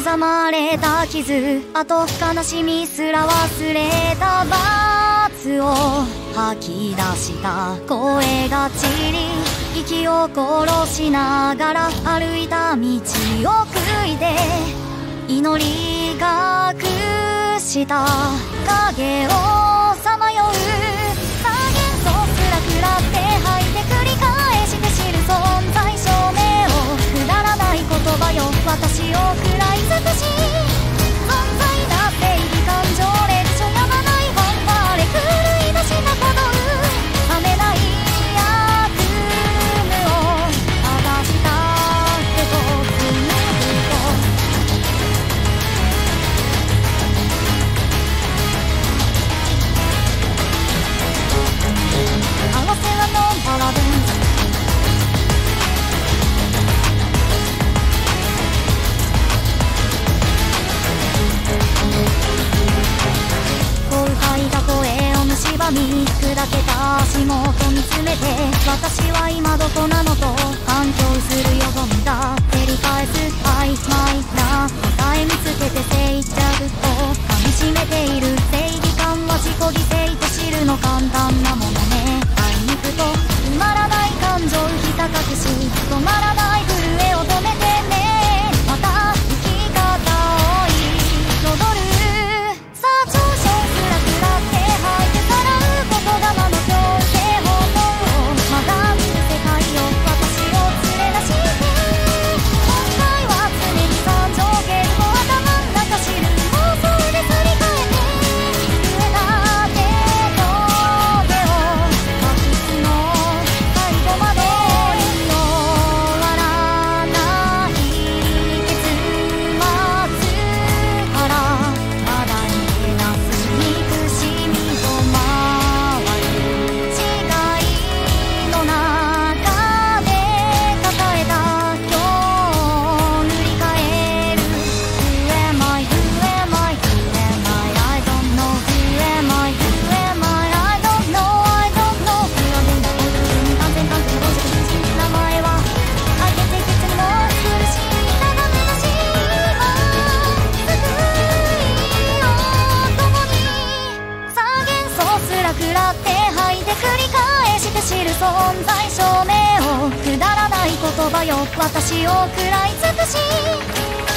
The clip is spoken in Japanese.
刻まれた傷あと悲しみすら忘れた罰を吐き出した声が散り息を殺しながら歩いた道を悔いて祈り隠した。影をさまよう。を蝕み砕けた足元見つめて私は今どこなのと環境するよどんだ照り返す曖昧な答え見つけて静寂を噛みしめている正義感は自己犠牲と知るの簡単なものね。あいにくと埋まらない感情ひた隠し。止まらない。知る存在証明をくだらない言葉よ。私を食らい尽くし。